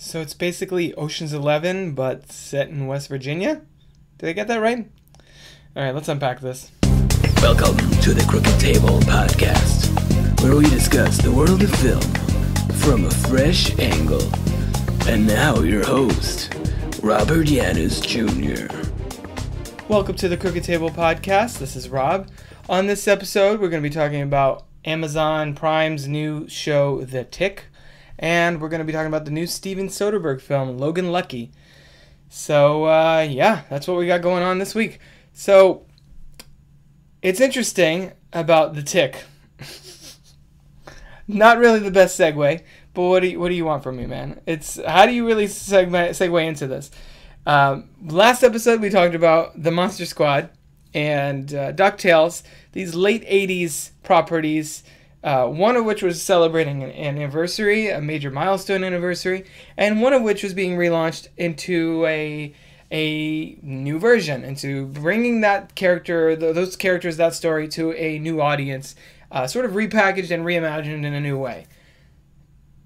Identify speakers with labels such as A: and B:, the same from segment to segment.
A: So it's basically Ocean's Eleven, but set in West Virginia. Did I get that right? All right, let's unpack this.
B: Welcome to the Crooked Table Podcast, where we discuss the world of film from a fresh angle. And now, your host, Robert Yaniz Jr.
A: Welcome to the Crooked Table Podcast. This is Rob. On this episode, we're going to be talking about Amazon Prime's new show, The Tick, and we're going to be talking about the new Steven Soderbergh film, Logan Lucky. So, uh, yeah, that's what we got going on this week. So, it's interesting about The Tick. Not really the best segue, but what do you, what do you want from me, man? It's how do you really segue, into this? Um, last episode, we talked about the Monster Squad and uh, DuckTales, these late 80s properties uh, one of which was celebrating an anniversary, a major milestone anniversary, and one of which was being relaunched into a a new version, into bringing that character, those characters, that story to a new audience, uh, sort of repackaged and reimagined in a new way.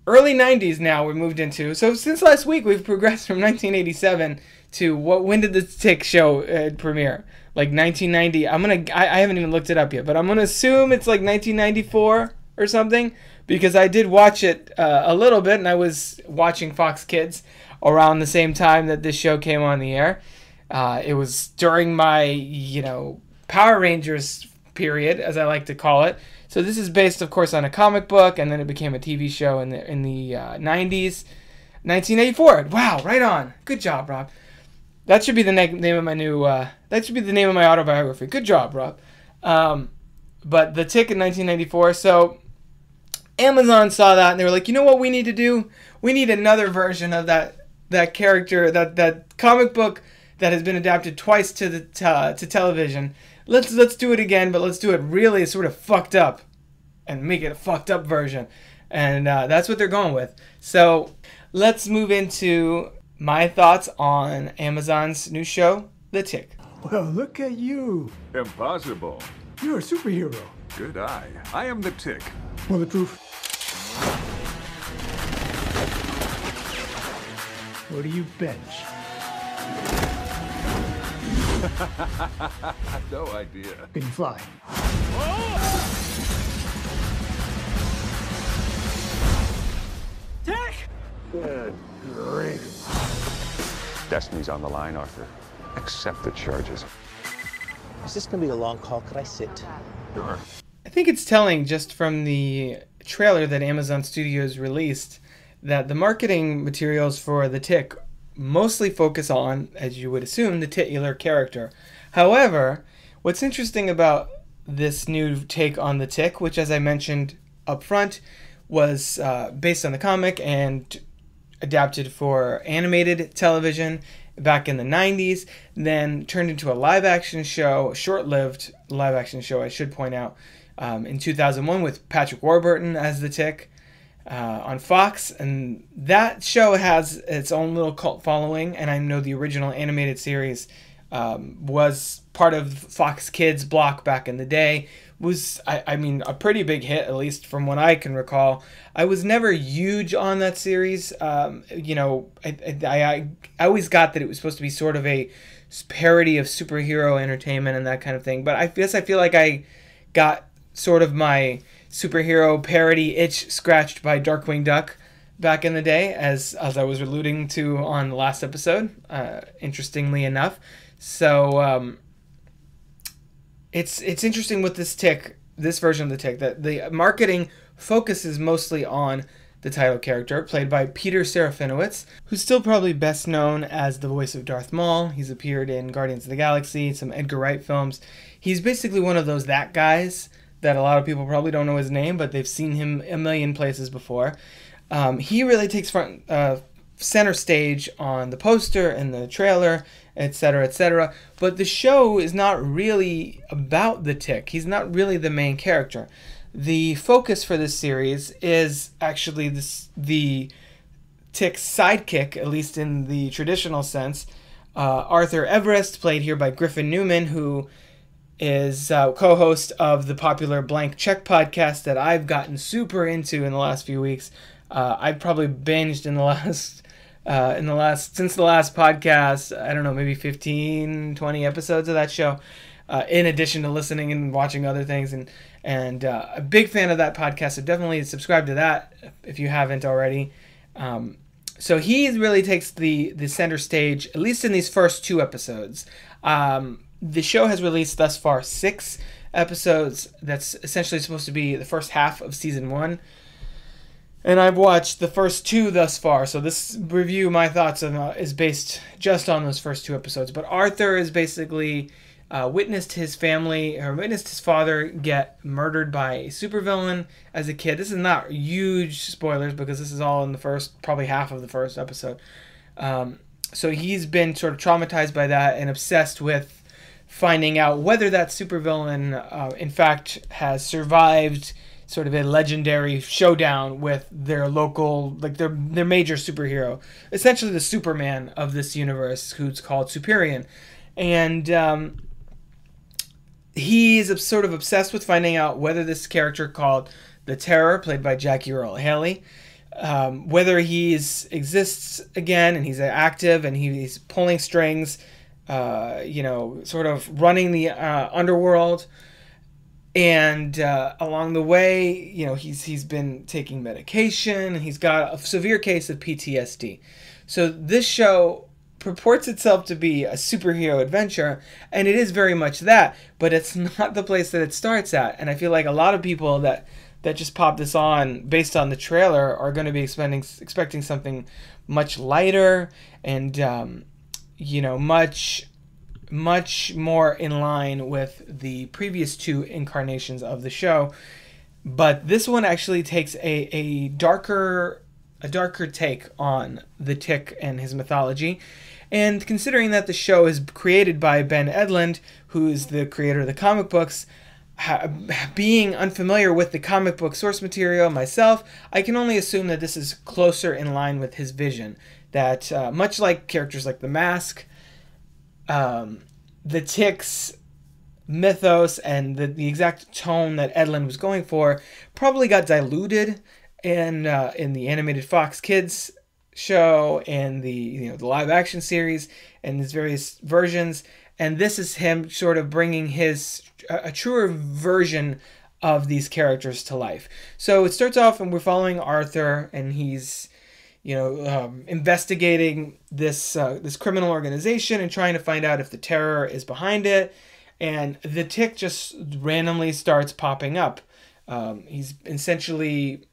A: Early 90s now we moved into. So since last week we've progressed from 1987 to what? When did the Tick show uh, premiere? like 1990. I'm gonna I, I haven't even looked it up yet, but I'm gonna assume it's like 1994 or something because I did watch it uh, a little bit, and I was watching Fox Kids around the same time that this show came on the air. Uh, it was during my you know Power Rangers period, as I like to call it. So this is based, of course, on a comic book, and then it became a TV show in the in the uh, 90s. 1984. Wow, right on. Good job, Rob. That should be the name of my new. Uh, that should be the name of my autobiography. Good job, Rob. Um, but the tick in 1994. So Amazon saw that and they were like, you know what we need to do? We need another version of that that character, that that comic book that has been adapted twice to the to, to television. Let's let's do it again, but let's do it really sort of fucked up, and make it a fucked up version. And uh, that's what they're going with. So let's move into my thoughts on Amazon's new show, The Tick.
C: Well, look at you.
D: Impossible.
C: You're a superhero.
D: Good eye. I am the Tick.
C: Well, the proof. What do you bench?
D: no idea.
C: Can you fly?
E: Tick!
C: Good grief.
F: Destiny's on the line, Arthur. Accept the charges.
E: Is this gonna be a long call? Could I sit?
F: Sure.
A: I think it's telling just from the trailer that Amazon Studios released that the marketing materials for The Tick mostly focus on, as you would assume, the titular character. However, what's interesting about this new take on The Tick, which, as I mentioned up front, was uh, based on the comic and adapted for animated television back in the 90s, then turned into a live action show, short lived live action show, I should point out, um, in 2001 with Patrick Warburton as the Tick uh, on Fox. And that show has its own little cult following, and I know the original animated series um, was part of Fox Kids block back in the day. Was I, I mean a pretty big hit at least from what I can recall. I was never huge on that series. Um, you know, I, I, I always got that it was supposed to be sort of a parody of superhero entertainment and that kind of thing. But I guess I feel like I got sort of my superhero parody itch scratched by Darkwing Duck back in the day, as as I was alluding to on the last episode. Uh, interestingly enough, so um, it's it's interesting with this tick, this version of the tick, that the marketing focuses mostly on the title character, played by Peter Serafinowicz, who's still probably best known as the voice of Darth Maul. He's appeared in Guardians of the Galaxy, some Edgar Wright films. He's basically one of those that guys that a lot of people probably don't know his name, but they've seen him a million places before. Um, he really takes front uh, center stage on the poster and the trailer etc., etc. But the show is not really about the tick. He's not really the main character. The focus for this series is actually this the tick's sidekick, at least in the traditional sense. Uh, Arthur Everest, played here by Griffin Newman, who is uh, co-host of the popular Blank Check podcast that I've gotten super into in the last few weeks. Uh, I've probably binged in the last uh, in the last since the last podcast. I don't know, maybe 15, 20 episodes of that show. Uh, in addition to listening and watching other things, and and uh, a big fan of that podcast, so definitely subscribe to that if you haven't already. Um, so he really takes the the center stage, at least in these first two episodes. Um, the show has released thus far six episodes. That's essentially supposed to be the first half of season one. And I've watched the first two thus far, so this review, my thoughts on, uh, is based just on those first two episodes. But Arthur is basically uh, witnessed his family or witnessed his father get murdered by a supervillain as a kid. This is not huge spoilers because this is all in the first, probably half of the first episode. Um, so he's been sort of traumatized by that and obsessed with finding out whether that supervillain, uh, in fact, has survived sort of a legendary showdown with their local, like their their major superhero, essentially the Superman of this universe, who's called Superion, and um, he's sort of obsessed with finding out whether this character called the Terror, played by Jackie Earle Haley, um, whether he exists again and he's active and he's pulling strings, uh, you know, sort of running the uh, underworld. And uh, along the way, you know, he's he's been taking medication and he's got a severe case of PTSD. So this show purports itself to be a superhero adventure, and it is very much that, but it's not the place that it starts at. And I feel like a lot of people that that just pop this on based on the trailer are going to be expecting expecting something much lighter and um, you know much much more in line with the previous two incarnations of the show. But this one actually takes a, a darker a darker take on the tick and his mythology. And considering that the show is created by ben edlund who is the creator of the comic books being unfamiliar with the comic book source material myself i can only assume that this is closer in line with his vision. That uh, much like characters like the mask um, the Tick's mythos and the, the exact tone that Edlund was going for probably got diluted in uh, in the animated Fox Kids show and the you know the live action series and his various versions. And this is him sort of bringing his a truer version of these characters to life. So it starts off and we're following arthur and he's you know, um, investigating this uh, this criminal organization and trying to find out if the terror is behind it. And the tick just randomly starts popping up. Um, he's essentially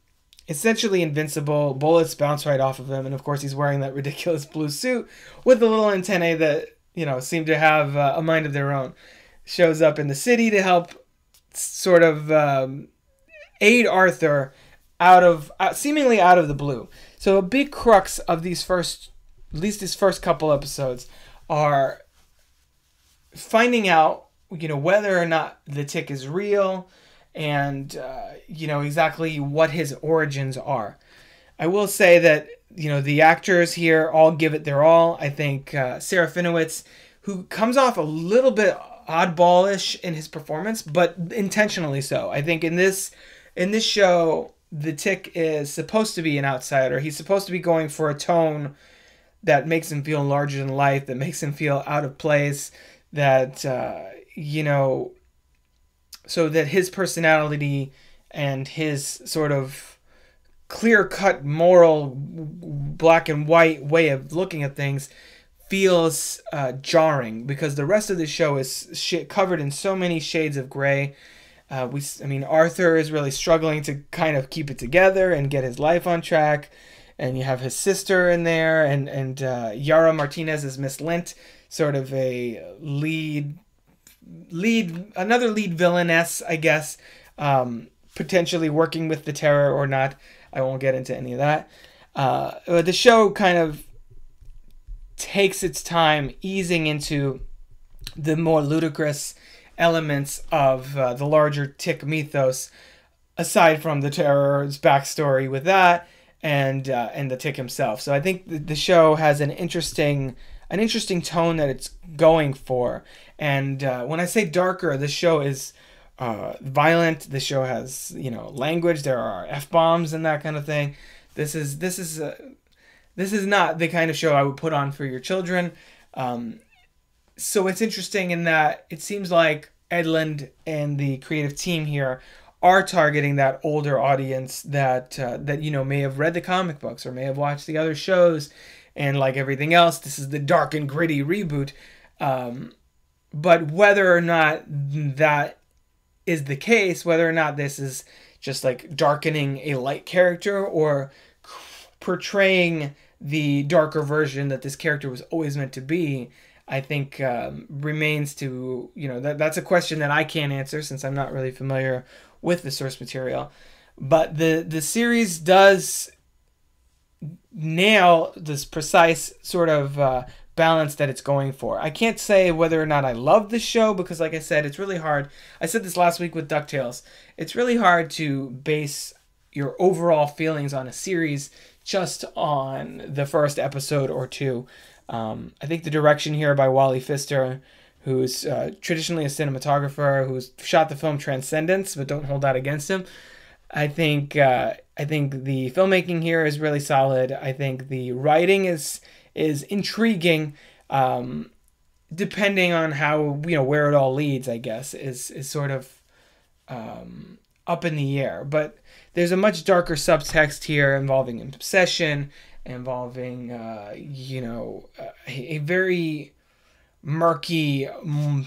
A: essentially invincible. Bullets bounce right off of him, and of course, he's wearing that ridiculous blue suit with the little antennae that you know seem to have uh, a mind of their own. Shows up in the city to help sort of um, aid Arthur out of uh, seemingly out of the blue. So a big crux of these first, at least these first couple episodes, are finding out, you know, whether or not the tick is real, and uh, you know exactly what his origins are. I will say that you know the actors here all give it their all. I think uh, Serafinowicz, who comes off a little bit oddballish in his performance, but intentionally so. I think in this in this show the tick is supposed to be an outsider. He's supposed to be going for a tone that makes him feel larger than life, that makes him feel out of place, that, uh, you know, so that his personality and his sort of clear cut moral black and white way of looking at things feels uh, jarring because the rest of the show is sh- covered in so many shades of gray uh, we, I mean, Arthur is really struggling to kind of keep it together and get his life on track. And you have his sister in there, and and uh, Yara Martinez is Miss Lint, sort of a lead, lead another lead villainess, I guess, um, potentially working with the Terror or not. I won't get into any of that. Uh, the show kind of takes its time easing into the more ludicrous elements of uh, the larger Tick mythos, aside from the terror's backstory with that and uh, and the Tick himself. So I think the, show has an interesting an interesting tone that it's going for. And uh, when I say darker, the show is uh, violent. The show has you know language. There are f bombs and that kind of thing. This is this is a this is not the kind of show I would put on for your children. Um, so it's interesting in that it seems like Edlund and the creative team here are targeting that older audience that uh, that you know may have read the comic books or may have watched the other shows, and like everything else, this is the dark and gritty reboot. Um, but whether or not that is the case, whether or not this is just like darkening a light character or portraying the darker version that this character was always meant to be, I think um, remains to you know that that's a question that I can't answer since I'm not really familiar with the source material. But the the series does nail this precise sort of uh, balance that it's going for. I can't say whether or not I love the show because, like I said, it's really hard. I said this last week with DuckTales. It's really hard to base your overall feelings on a series just on the first episode or two. Um, I think the direction here by Wally Pfister, who's uh, traditionally a cinematographer, who's shot the film Transcendence, but don't hold that against him. I think uh, I think the filmmaking here is really solid. I think the writing is is intriguing. Um, depending on how you know where it all leads, I guess is is sort of um, up in the air. But there's a much darker subtext here involving obsession, involving uh, you know a, a very murky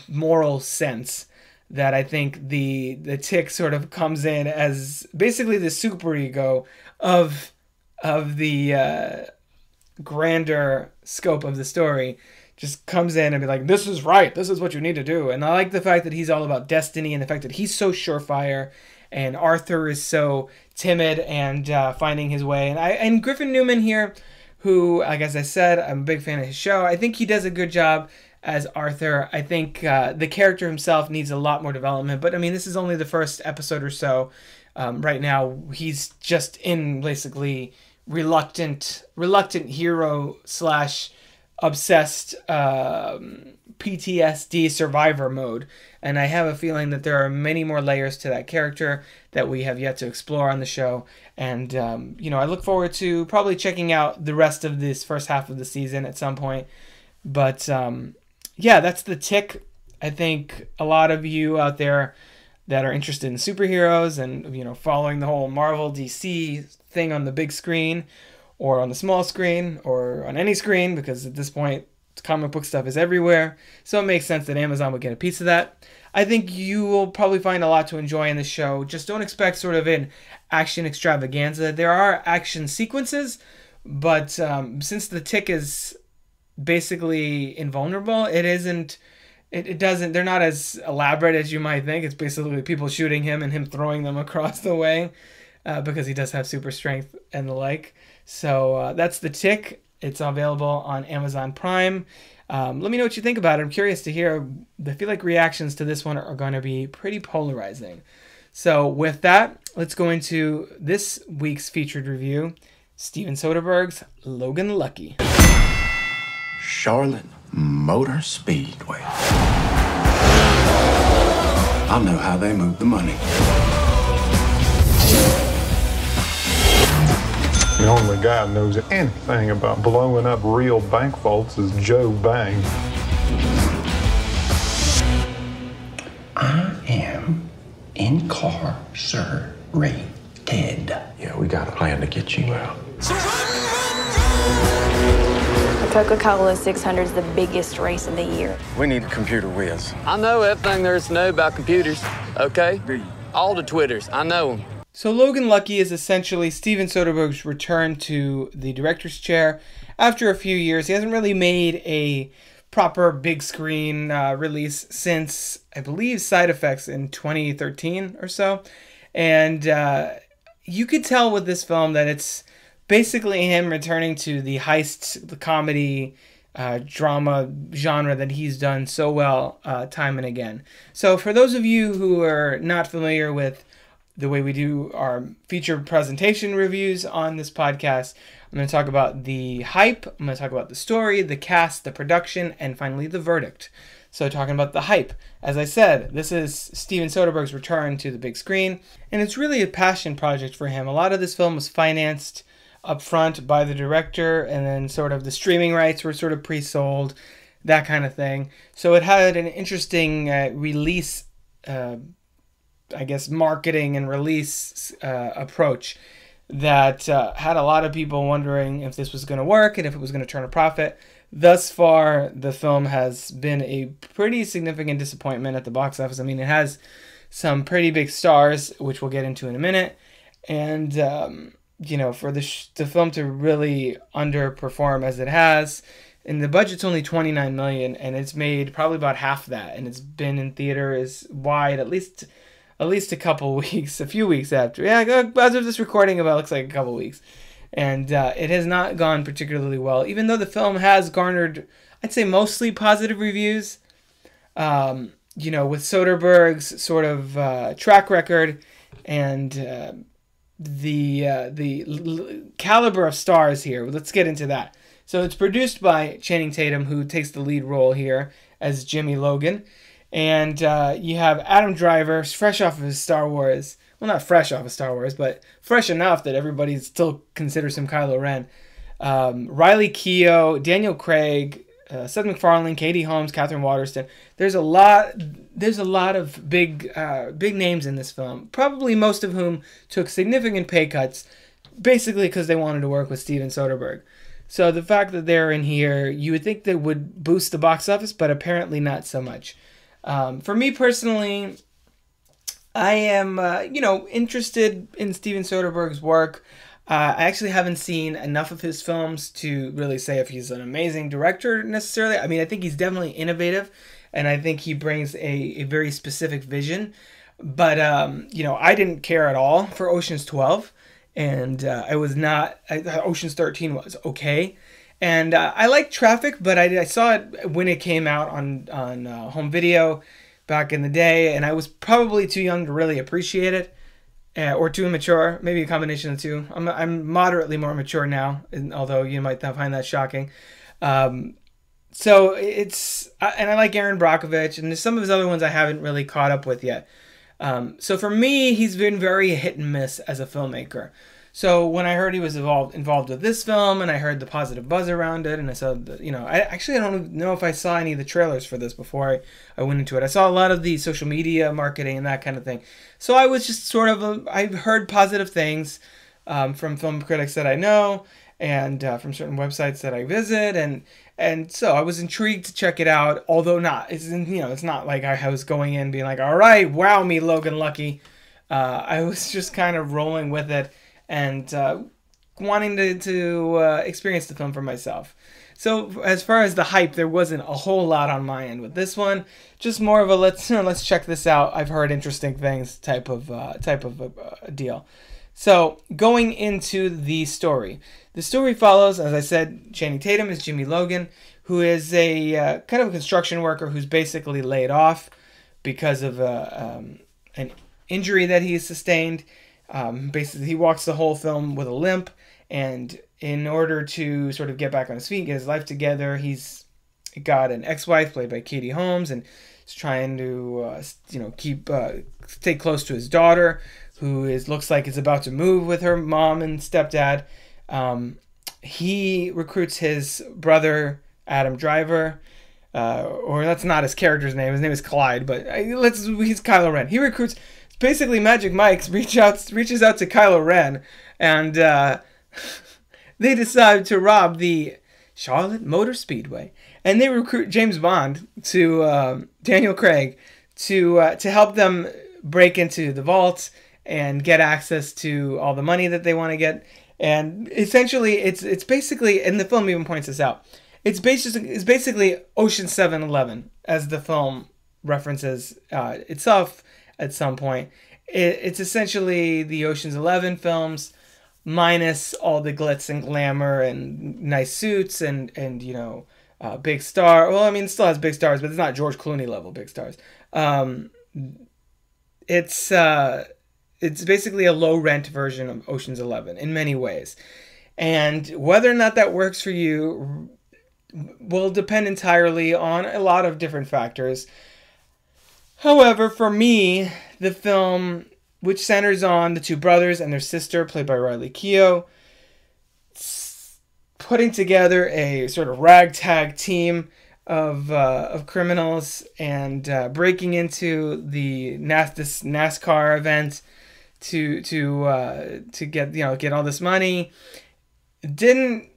A: moral sense that I think the the tick sort of comes in as basically the superego of of the uh, grander scope of the story. Just comes in and be like this is right. This is what you need to do. And i like the fact that he's all about destiny and the fact that he's so surefire and arthur is so timid and uh, finding his way. And i and griffin newman here who like as i said i'm a big fan of his show. I think he does a good job as arthur. I think uh, the character himself needs a lot more development but i mean this is only the first episode or so. Um, right now he's just in basically reluctant reluctant hero slash obsessed um, PTSD survivor mode. And I have a feeling that there are many more layers to that character that we have yet to explore on the show. And, um, you know, I look forward to probably checking out the rest of this first half of the season at some point. But um, yeah, that's the tick. I think a lot of you out there that are interested in superheroes and, you know, following the whole Marvel DC thing on the big screen or on the small screen or on any screen because at this point comic book stuff is everywhere. So it makes sense that Amazon would get a piece of that. I think you will probably find a lot to enjoy in the show. Just don't expect sort of an action extravaganza. There are action sequences, but um, since the tick is basically invulnerable, it isn't. It, it doesn't. They're not as elaborate as you might think. It's basically people shooting him and him throwing them across the way uh, because he does have super strength and the like. So uh, that's the tick. It's available on Amazon Prime. Um, let me know what you think about it. I'm curious to hear. I feel like reactions to this one are going to be pretty polarizing. So with that, let's go into this week's featured review: Steven Soderbergh's Logan Lucky.
G: Charlotte Motor Speedway. I know how they move the money.
H: The only guy who knows anything about blowing up real bank vaults is Joe Bang.
G: I am incarcerated. Yeah, we got a plan to get you out.
I: The Coca-Cola 600 is the biggest race of the year.
J: We need a computer whiz.
K: I know everything there is to know about computers, okay? All the Twitters, I know them.
A: So Logan Lucky is essentially Steven Soderbergh's return to the director's chair after a few years. He hasn't really made a proper big screen uh, release since I believe Side Effects in 2013 or so, and uh, you could tell with this film that it's basically him returning to the heist, the comedy. Uh, drama genre that he's done so well uh, time and again. So, for those of you who are not familiar with the way we do our feature presentation reviews on this podcast. I'm going to talk about the hype, I'm going to talk about the story, the cast, the production, and finally the verdict. So, talking about the hype, as I said, this is Steven Soderbergh's return to the big screen, and it's really a passion project for him. A lot of this film was financed up front by the director, and then sort of the streaming rights were sort of pre-sold, that kind of thing. So it had an interesting uh, release, uh, I guess, marketing and release uh, approach that uh, had a lot of people wondering if this was going to work and if it was going to turn a profit. Thus far, the film has been a pretty significant disappointment at the box office. I mean, it has some pretty big stars, which we'll get into in a minute, and um, you know, for the the film to really underperform as it has, and the budget's only 29 million, and it's made probably about half that, and it's been in theaters wide at least at least a couple weeks, a few weeks after. Yeah, as of this recording, about looks like a couple weeks and uh, it has not gone particularly well. Even though the film has garnered, I'd say, mostly positive reviews. Um, you know, with Soderbergh's sort of uh, track record and uh, the uh, the caliber of stars here. Let's get into that. So it's produced by Channing Tatum, who takes the lead role here as Jimmy Logan, and uh, you have Adam Driver, fresh off of his Star Wars well, not fresh off of Star Wars, but fresh enough that everybody still considers him Kylo Ren. Um, Riley Keough, Daniel Craig, uh, Seth MacFarlane, Katie Holmes, Katherine Waterston. There's a lot. There's a lot of big, uh, big names in this film. Probably most of whom took significant pay cuts, basically because they wanted to work with Steven Soderbergh. So the fact that they're in here, you would think they would boost the box office, but apparently not so much. Um, for me personally, I am, uh, you know, interested in Steven Soderbergh's work. Uh, I actually haven't seen enough of his films to really say if he's an amazing director necessarily. I mean, I think he's definitely innovative, and I think he brings a, a very specific vision. But um, you know, I didn't care at all for Ocean's Twelve, and uh, I was not. I, Ocean's Thirteen was okay, and uh, I like Traffic, but I, I, saw it when it came out on on uh, home video back in the day, and I was probably too young to really appreciate it, uh, or too immature, maybe a combination of two. I'm, I'm moderately more mature now, and, although you might find that shocking. Um, so it's and I like Erin Brockovich, and some of his other ones I haven't really caught up with yet. Um, so for me, he's been very hit and miss as a filmmaker. So when I heard he was involved involved with this film, and I heard the positive buzz around it, and I saw, the, you know, I actually I don't know if I saw any of the trailers for this before I, I went into it. I saw a lot of the social media marketing and that kind of thing. So I was just sort of I heard positive things um, from film critics that I know, and uh, from certain websites that I visit, and and so I was intrigued to check it out. Although not, it's you know, it's not like I was going in being like, all right, wow me, Logan Lucky. Uh, I was just kind of rolling with it and uh, wanting to, to uh, experience the film for myself. So as far as the hype, there wasn't a whole lot on my end with this one. Just more of a let's let's check this out. I've heard interesting things type of uh, type of deal. So going into the story, the story follows, as I said, Channing Tatum is Jimmy Logan, who is a uh, kind of a construction worker who's basically laid off because of uh, um, an injury that he sustained. Um, basically, he walks the whole film with a limp, and in order to sort of get back on his feet, and get his life together, he's got an ex-wife played by Katie Holmes, and is trying to uh, you know keep uh, stay close to his daughter, who is looks like is about to move with her mom and stepdad. Um, he recruits his brother Adam Driver. Uh, or that's not his character's name. His name is Clyde, but uh, let's he's Kylo Ren. He recruits basically Magic Mike's reach out reaches out to Kylo Ren, and uh, they decide to rob the Charlotte Motor Speedway, and they recruit James Bond to um, Daniel Craig to uh, to help them break into the vault and get access to all the money that they want to get. And essentially, it's it's basically, and the film even points this out. It's basically it's basically Ocean Seven Eleven as the film references uh, itself at some point. It, it's essentially the Ocean's Eleven films minus all the glitz and glamour and nice suits and and you know uh, big star. Well, I mean, it still has big stars, but it's not George Clooney level big stars. Um, it's uh, it's basically a low rent version of Ocean's Eleven in many ways, and whether or not that works for you will depend entirely on a lot of different factors. However, for me, the film, which centers on the two brothers and their sister, played by Riley Keough, putting together a sort of ragtag team of uh, of criminals and uh, breaking into the NAS this NASCAR event to to uh, to get you know get all this money. Didn't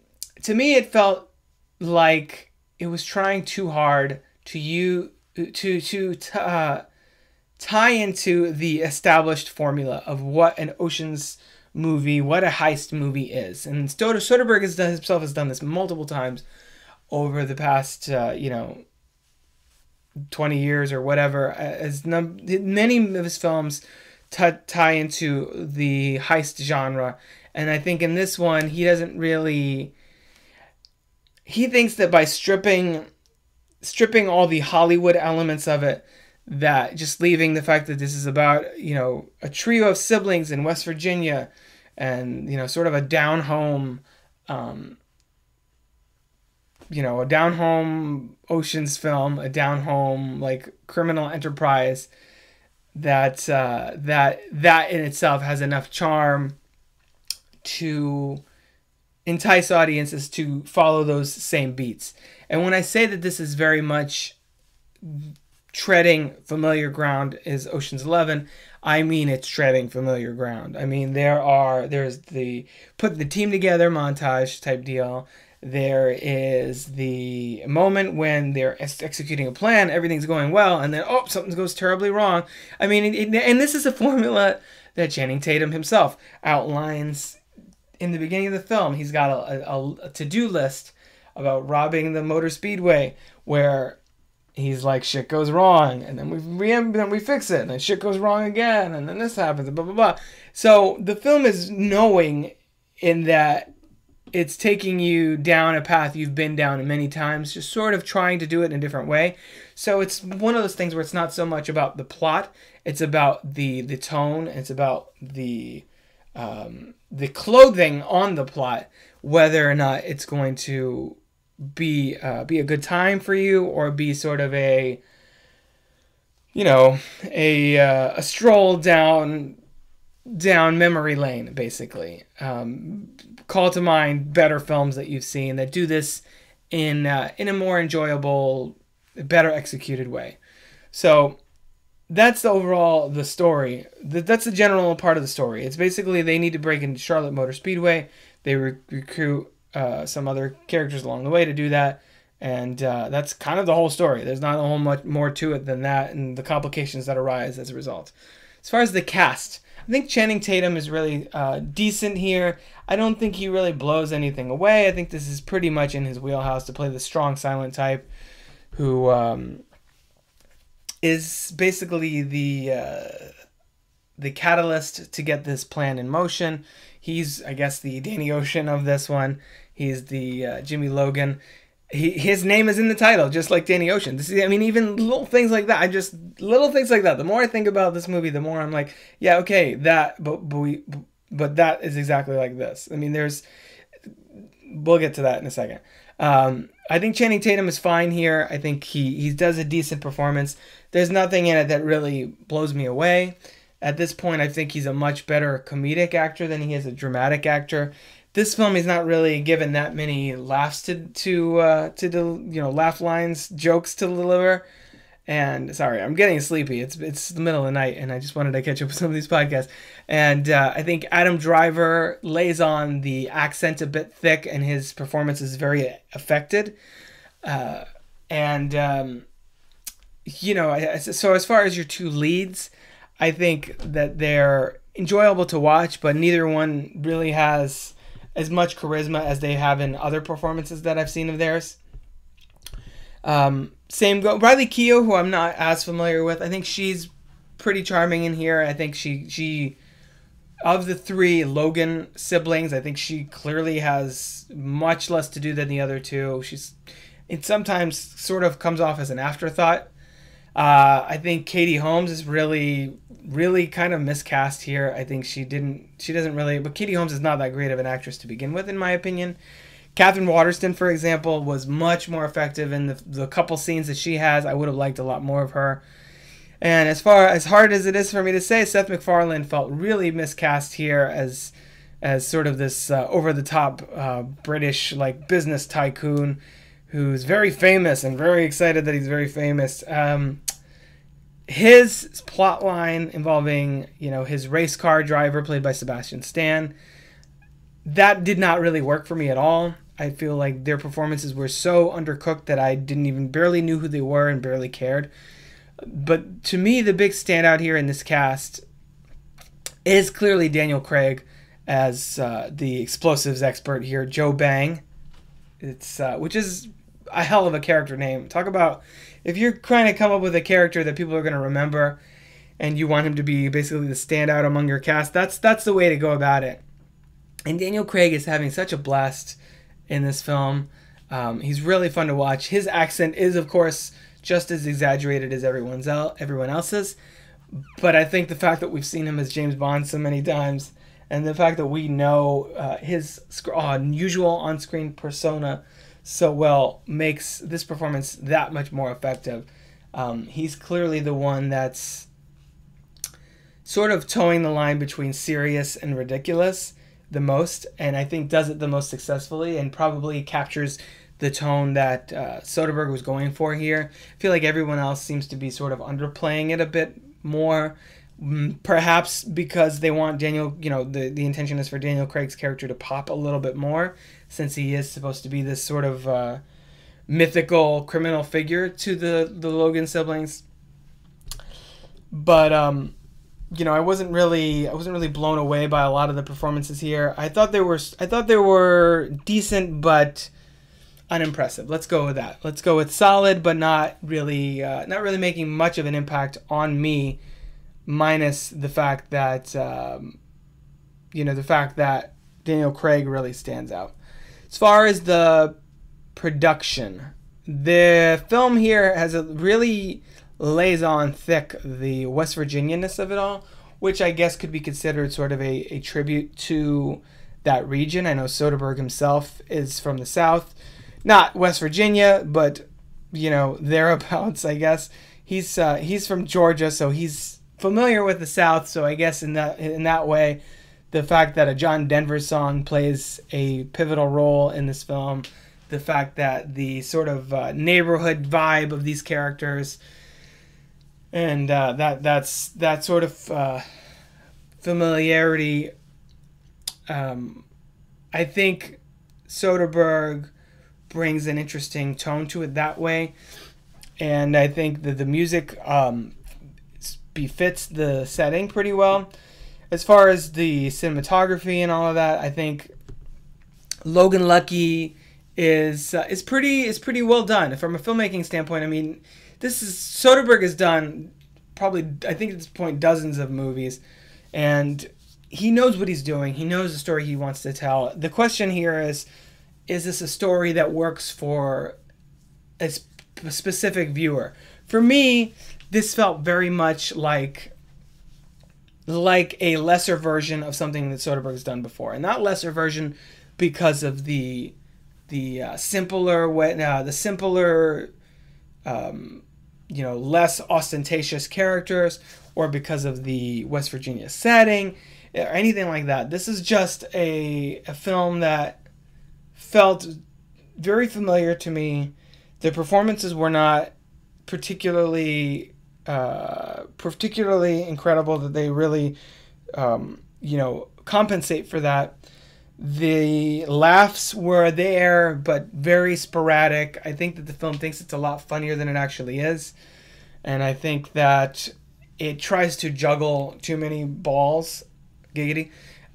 A: to me it felt like it was trying too hard to you to to uh, tie into the established formula of what an oceans movie, what a heist movie is. And Soderbergh has done, himself has done this multiple times over the past, uh, you know, 20 years or whatever. As num- many of his films t- tie into the heist genre. And I think in this one, he doesn't really. He thinks that by stripping stripping all the Hollywood elements of it, that just leaving the fact that this is about you know a trio of siblings in West Virginia, and you know sort of a down home, um, you know a down home oceans film, a down home like criminal enterprise. That uh, that that in itself has enough charm to entice audiences to follow those same beats. And when I say that this is very much treading familiar ground is Ocean's 11, I mean it's treading familiar ground. I mean there are there's the put the team together montage type deal. There is the moment when they're ex- executing a plan, everything's going well, and then oh something goes terribly wrong. I mean, and this is a formula that Channing Tatum himself outlines in the beginning of the film. He's got a, a, a to-do list about robbing the motor speedway where he's like shit goes wrong and then we re- then we fix it and then shit goes wrong again and then this happens and blah blah blah. So the film is knowing in that it's taking you down a path you've been down many times just sort of trying to do it in a different way. So it's one of those things where it's not so much about the plot it's about the the tone it's about the um, the clothing on the plot whether or not it's going to be uh, be a good time for you or be sort of a you know a uh, a stroll down down memory lane basically. Um, call to mind better films that you've seen that do this in uh, in a more enjoyable better executed way. So that's the overall the story. That's the general part of the story. It's basically they need to break into charlotte motor speedway. They re- recruit uh, some other characters along the way to do that. And uh, that's kind of the whole story. There's not a whole much more to it than that, and the complications that arise as a result. As far as the cast, I think Channing Tatum is really uh, decent here. I don't think he really blows anything away. I think this is pretty much in his wheelhouse to play the strong, silent type, who um, is basically the uh, the catalyst to get this plan in motion. He's, I guess, the Danny Ocean of this one. He's the uh, Jimmy Logan. He, his name is in the title, just like Danny Ocean. This is, I mean, even little things like that. I just little things like that. The more I think about this movie, the more I'm like, yeah, okay, that, but but we, but that is exactly like this. I mean, there's, we'll get to that in a second. Um, I think Channing Tatum is fine here. I think he he does a decent performance. There's nothing in it that really blows me away. At this point, I think he's a much better comedic actor than he is a dramatic actor this film is not really given that many laughs to to uh, to do, you know laugh lines jokes to deliver. And sorry, I'm getting sleepy. It's it's the middle of the night, and I just wanted to catch up with some of these podcasts. And uh, I think Adam Driver lays on the accent a bit thick, and his performance is very affected. Uh, and um, you know, so as far as your two leads, I think that they're enjoyable to watch, but neither one really has as much charisma as they have in other performances that I've seen of theirs. Um, same go Riley Keough, who I'm not as familiar with. I think she's pretty charming in here. I think she she of the three Logan siblings, I think she clearly has much less to do than the other two. She's it sometimes sort of comes off as an afterthought. Uh, I think Katie Holmes is really, really kind of miscast here. I think she didn't, she doesn't really, but Katie Holmes is not that great of an actress to begin with, in my opinion. Katherine Waterston, for example, was much more effective in the, the couple scenes that she has. I would have liked a lot more of her. And as far as hard as it is for me to say, Seth MacFarlane felt really miscast here as as sort of this uh, over the top uh, British like business tycoon who's very famous and very excited that he's very famous. Um, his plot line involving you know his race car driver played by Sebastian Stan that did not really work for me at all. I feel like their performances were so undercooked that I didn't even barely knew who they were and barely cared. But to me, the big standout here in this cast is clearly Daniel Craig as uh, the explosives expert here, Joe Bang. It's uh, which is a hell of a character name. Talk about if you're trying to come up with a character that people are going to remember, and you want him to be basically the standout among your cast. That's that's the way to go about it. And Daniel Craig is having such a blast in this film. Um, he's really fun to watch. His accent is, of course, just as exaggerated as everyone's el- everyone else's. But I think the fact that we've seen him as James Bond so many times, and the fact that we know uh, his sc- oh, unusual on-screen persona so well, makes this performance that much more effective. Um, he's clearly the one that's sort of towing the line between serious and ridiculous the most, and I think does it the most successfully, and probably captures the tone that uh, Soderbergh was going for here. I feel like everyone else seems to be sort of underplaying it a bit more, perhaps because they want Daniel. You know, the the intention is for Daniel Craig's character to pop a little bit more, since he is supposed to be this sort of uh, mythical criminal figure to the the Logan siblings. But um, you know, I wasn't really I wasn't really blown away by a lot of the performances here. I thought they were I thought they were decent but unimpressive. Let's go with that. Let's go with solid but not really uh, not really making much of an impact on me minus the fact that um, you know, the fact that Daniel Craig really stands out. As far as the production, the film here has a really lays on thick the West Virginia-ness of it all, which I guess could be considered sort of a, a tribute to that region. I know Soderbergh himself is from the South, not West Virginia, but you know thereabouts. I guess he's uh, he's from Georgia, so he's familiar with the South. So I guess in that in that way, the fact that a John Denver song plays a pivotal role in this film, the fact that the sort of uh, neighborhood vibe of these characters and uh, that that's that sort of uh, familiarity. Um, I think Soderbergh brings an interesting tone to it that way, and I think that the music um, befits the setting pretty well. As far as the cinematography and all of that, I think Logan Lucky is uh, is pretty is pretty well done from a filmmaking standpoint. I mean, this is Soderbergh has done probably I think at this point dozens of movies, and he knows what he's doing. He knows the story he wants to tell. The question here is, is this a story that works for a specific viewer? For me, this felt very much like like a lesser version of something that Soderbergh's done before, and not lesser version because of the the uh, simpler way, uh, the simpler um, you know less ostentatious characters or because of the West Virginia setting or anything like that. This is just a, a film that felt very familiar to me. The performances were not particularly uh, particularly incredible that they really um, you know compensate for that. The laughs were there, but very sporadic. I think that the film thinks it's a lot funnier than it actually is. And I think that it tries to juggle too many balls, giggity,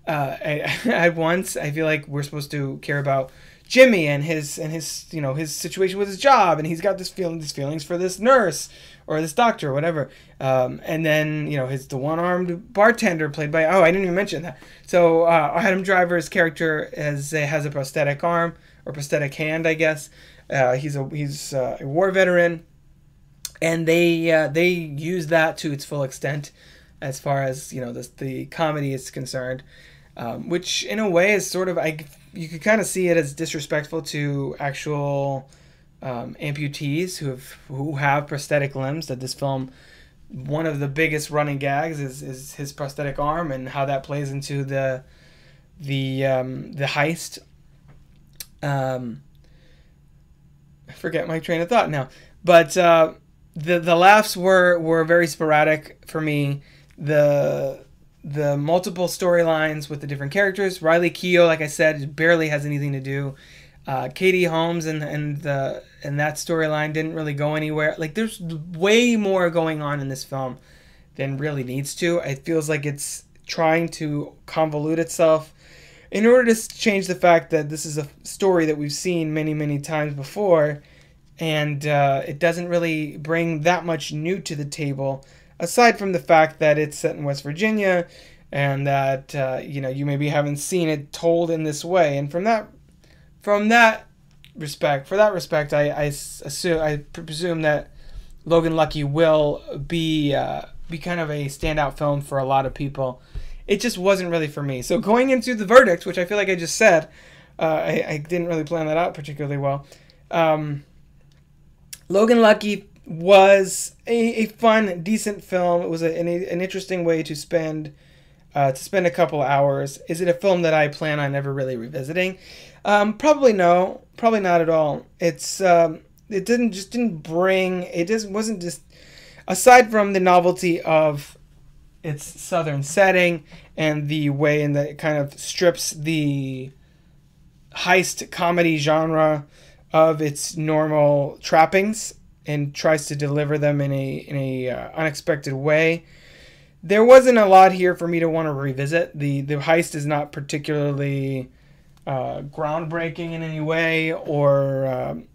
A: uh, at once. I feel like we're supposed to care about Jimmy and his and his you know his situation with his job, and he's got this feeling, these feelings for this nurse or this doctor or whatever. Um, and then you know his the one armed bartender played by oh I didn't even mention that. So uh, Adam Driver's character has has a prosthetic arm or prosthetic hand, I guess. Uh, he's a he's uh, a war veteran, and they uh, they use that to its full extent, as far as you know the the comedy is concerned. Um, which in a way is sort of I you could kind of see it as disrespectful to actual um, amputees who have who have prosthetic limbs. That this film, one of the biggest running gags is is his prosthetic arm and how that plays into the the um, the heist. Um, I forget my train of thought now, but uh, the the laughs were were very sporadic for me. The the multiple storylines with the different characters. Riley Keough, like I said, barely has anything to do. Uh, Katie Holmes and and the and that storyline didn't really go anywhere. Like there's way more going on in this film than really needs to. It feels like it's trying to convolute itself in order to change the fact that this is a story that we've seen many many times before, and uh, it doesn't really bring that much new to the table aside from the fact that it's set in West Virginia and that uh, you know you maybe haven't seen it told in this way and from that from that respect for that respect I, I assume I presume that Logan Lucky will be uh, be kind of a standout film for a lot of people it just wasn't really for me so going into the verdict which I feel like I just said uh, I, I didn't really plan that out particularly well um, Logan Lucky was a, a fun, decent film. It was a, an, an interesting way to spend uh, to spend a couple hours. Is it a film that I plan on never really revisiting? Um, probably no, probably not at all. It's um, it didn't just didn't bring it just wasn't just aside from the novelty of its southern setting and the way in that it kind of strips the heist comedy genre of its normal trappings and tries to deliver them in a in a uh, unexpected way. There wasn't a lot here for me to want to revisit. the The heist is not particularly uh, groundbreaking in any way or um,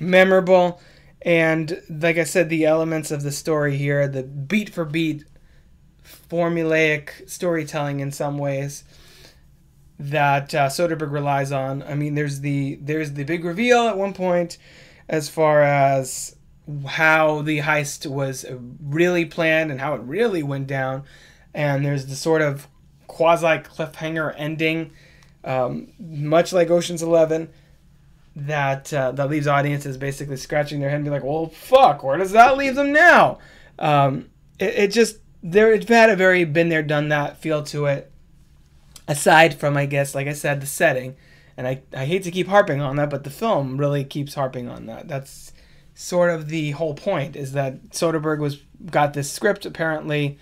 A: memorable. And like I said, the elements of the story here, the beat for beat, formulaic storytelling in some ways that uh, Soderbergh relies on. I mean, there's the there's the big reveal at one point as far as how the heist was really planned and how it really went down. And there's the sort of quasi cliffhanger ending, um, much like Ocean's Eleven, that uh, that leaves audiences basically scratching their head and be like, "Well, fuck, where does that leave them now?" Um, it, it just there it had a very been there done that feel to it. Aside from, I guess, like I said, the setting and I, I hate to keep harping on that, but the film really keeps harping on that. That's sort of the whole point is that Soderbergh was got this script apparently,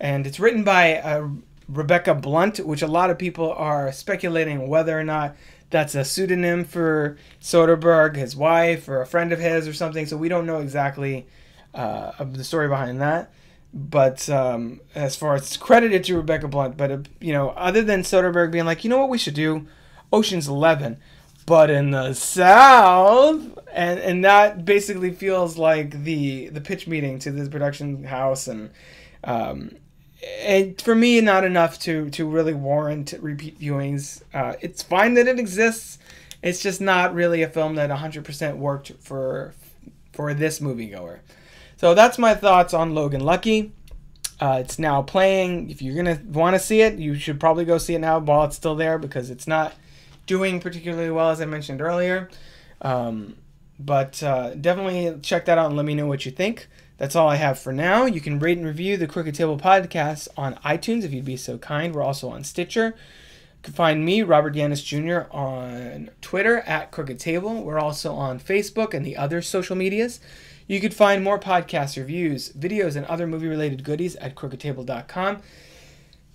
A: and it's written by uh, Rebecca Blunt, which a lot of people are speculating whether or not that's a pseudonym for Soderbergh, his wife, or a friend of his, or something. So we don't know exactly uh, the story behind that. But um, as far as it's credited to Rebecca Blunt, but uh, you know, other than Soderbergh being like, you know what we should do, Ocean's Eleven, but in the South, and and that basically feels like the the pitch meeting to this production house, and um, and for me, not enough to to really warrant repeat viewings. Uh, it's fine that it exists. It's just not really a film that 100% worked for for this moviegoer. So that's my thoughts on Logan Lucky. Uh, it's now playing. If you're gonna want to see it, you should probably go see it now while it's still there because it's not doing particularly well, as I mentioned earlier. Um, but uh, definitely check that out and let me know what you think. That's all I have for now. You can rate and review the Crooked Table podcast on iTunes if you'd be so kind. We're also on Stitcher. You can find me, Robert Yaniz Jr., on Twitter at Crooked Table. We're also on Facebook and the other social medias. You could find more podcast reviews, videos, and other movie related goodies at crookedtable.com.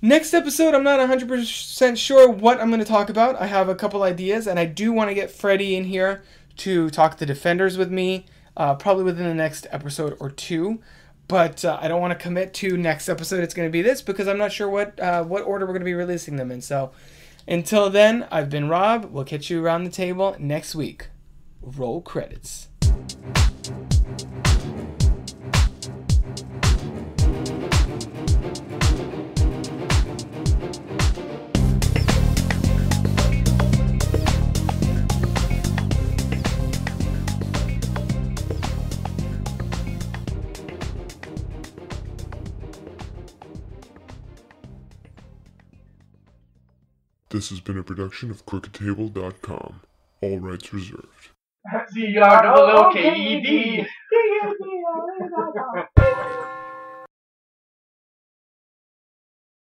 A: Next episode, I'm not 100% sure what I'm going to talk about. I have a couple ideas, and I do want to get Freddie in here to talk the Defenders with me, uh, probably within the next episode or two. But uh, I don't want to commit to next episode. It's going to be this because I'm not sure what uh, what order we're going to be releasing them in. So until then, I've been Rob. We'll catch you around the table next week. Roll credits.
J: This has been a production of CrookedTable.com. All rights reserved.
A: C R O O K E D.